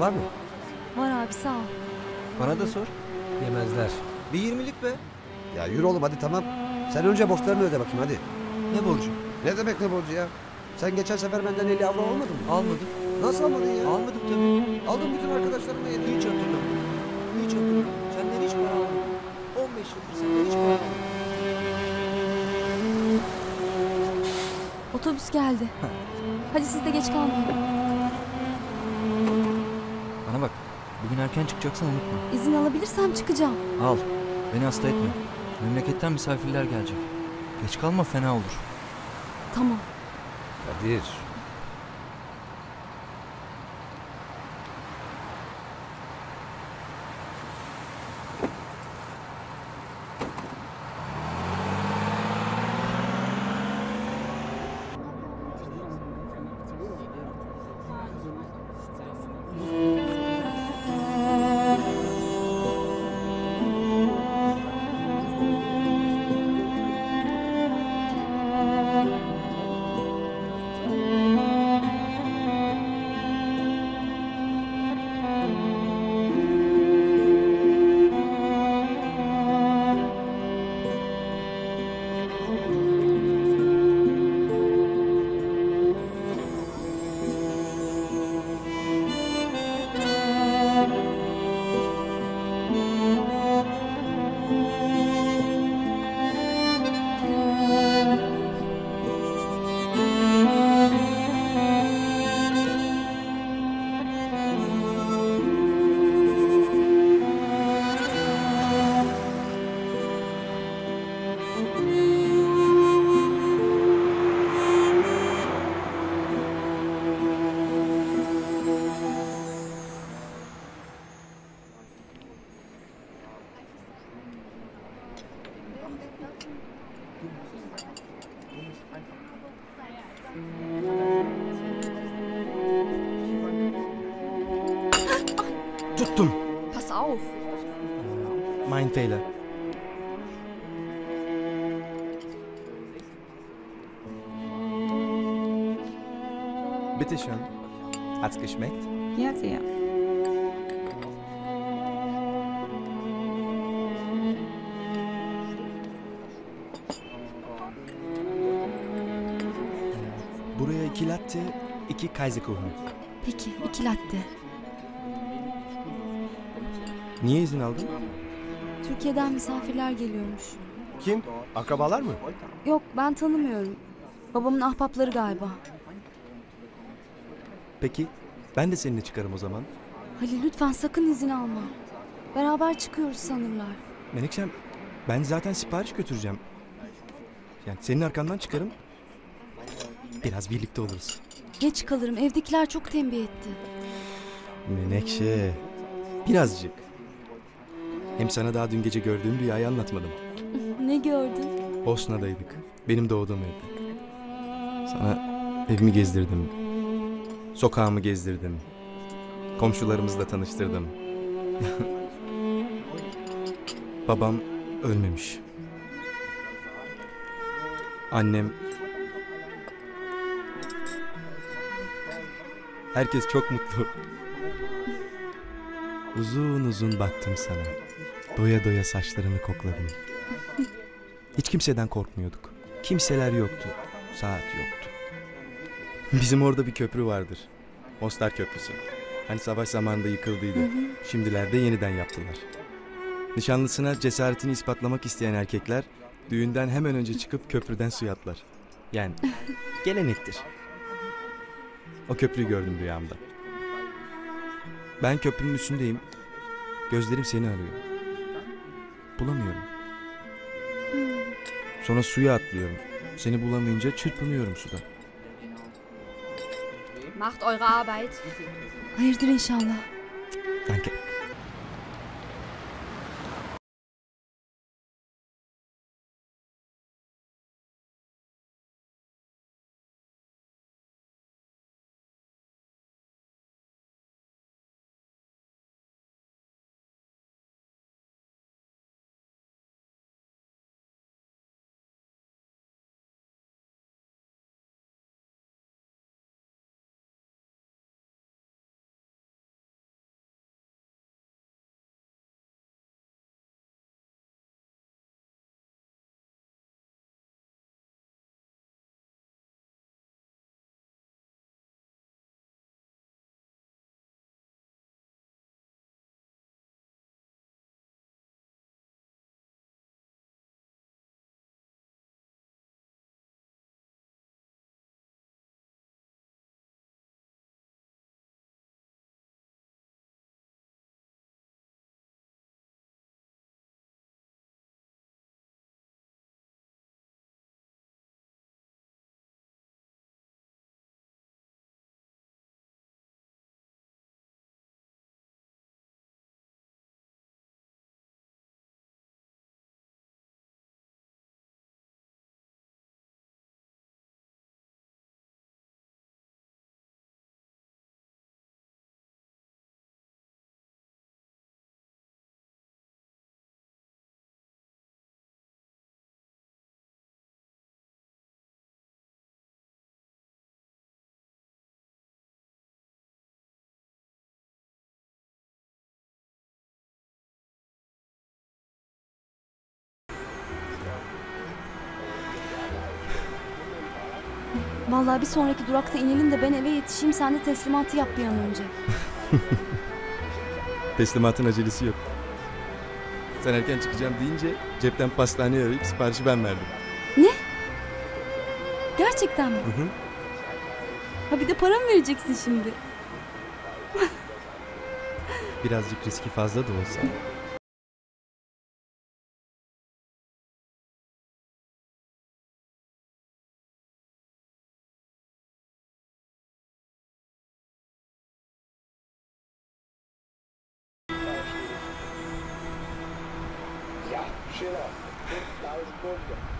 var mı? Var abi sağ ol. Bana da sor. Yemezler. Bir yirmilik be. Ya yürü oğlum hadi tamam. Sen önce borçlarını öde bakayım hadi. Ne borcu? Ne demek ne borcu ya? Sen geçen sefer benden 50 avro almadın mı? Almadım. Nasıl almadın ya? Almadım tabii. Aldım bütün arkadaşlarımla yedi. Hiç hatırlamıyorum. Hiç hatırlamıyorum. Senden hiç para almadım. 15 yıldır senden hiç para almadım. Otobüs geldi. Hadi siz de geç kalmayın. Erken çıkacaksan unutma. İzin alabilirsem çıkacağım. Al. Beni hasta etme. Memleketten misafirler gelecek. Geç kalma fena olur. Tamam. Kadir. Tuttum. Pass auf. Mein Fehler. Bitte schön. Hat's geschmeckt? Ja, sehr. Buraya iki latte, iki Kaiserkuchen. Peki iki latte. Niye izin aldın? Türkiye'den misafirler geliyormuş. Kim? Akrabalar mı? Yok ben tanımıyorum. Babamın ahbapları galiba. Peki, ben de seninle çıkarım o zaman. Halil lütfen sakın izin alma. Beraber çıkıyoruz sanırlar. Menekşem, ben zaten sipariş götüreceğim. Yani senin arkandan çıkarım. Biraz birlikte oluruz. Geç kalırım evdekiler çok tembih etti. Menekşe, birazcık. Hem sana daha dün gece gördüğüm rüyayı anlatmadım. Ne gördün? Bosna'daydık. Benim doğduğum evde. Sana evimi gezdirdim. Sokağımı gezdirdim. Komşularımızla tanıştırdım. Babam ölmemiş. Annem... Herkes çok mutlu. Uzun uzun baktım sana. Doya doya saçlarını kokladım. Hiç kimseden korkmuyorduk. Kimseler yoktu. Saat yoktu. Bizim orada bir köprü vardır. Mostar Köprüsü. Hani savaş zamanında yıkıldıydı. Şimdilerde yeniden yaptılar. Nişanlısına cesaretini ispatlamak isteyen erkekler düğünden hemen önce çıkıp köprüden suya atlar. Yani gelenektir. O köprüyü gördüm rüyamda. Ben köprünün üstündeyim. Gözlerim seni arıyor. Bulamıyorum. Sonra suya atlıyorum. Seni bulamayınca çırpınıyorum suda. Macht eure Arbeit. Hayırdır inşallah. Danke. Vallahi bir sonraki durakta inelim de ben eve yetişeyim sen de teslimatı yap bir an önce. Teslimatın acelesi yok. Sen erken çıkacağım deyince cepten pastaneye arayıp siparişi ben verdim. Gerçekten mi? Hı hı. Ha bir de para mı vereceksin şimdi? Birazcık riski fazla da olsa. tira, total escolha.